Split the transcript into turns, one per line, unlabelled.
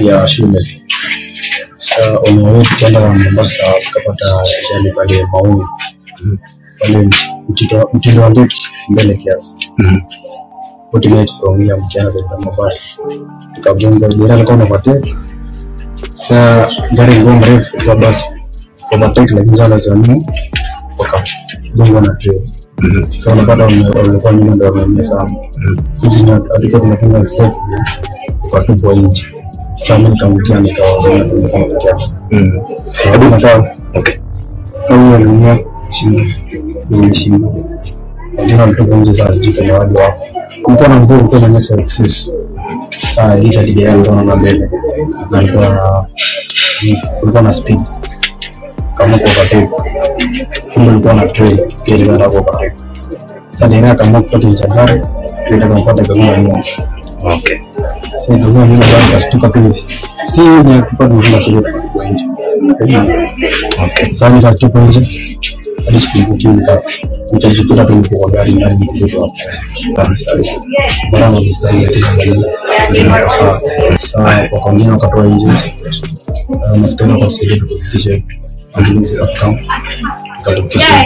Ya shule. Sasa on our way tukienda Mombasa tukapata ajali pale Mauni pale mtindo wa ndeti mbele kiasi 40 minutes from here mkiana za Mombasa tukagonga gari alikuwa na overtake. Sasa gari ilikuwa mrefu kwa basi overtake lakini sana za nyuma wakagonga na train. Sasa unapata walikuwa nyuma ndio wameumia sana. Sisi hatukuwa tunafunga safe mimi nikamkia nikawaona tulikuwa peke yake. Hadi nakaa kama aliumia shingo kwenye shingo. Wengine walitoka nje sasa sijui kwenye waje wako. Kulikuwa na unaonyesha excess. Saa hii hadi gari alikuwa na mbele. Na na kulikuwa na speed. Kama kwa overtake. Kumbe alikuwa na trail. Pia alikuwa na kupata cha gari. Trail akampata kama nyuma.
Okay.
Sasa ndio mimi naomba kutoka tu hivi. Si ni kupata mvua kidogo kwa nje.
Okay.
Sasa nikatoka nje. Hadi siku nyingine sasa. Utajikuta tu kwa gari ndani kidogo. Bora ni stahili ya kila Sawa kwa kwingine ukatoa nje. Maskani kwa sisi kufikisha. Ndio sisi account. Kalokisha.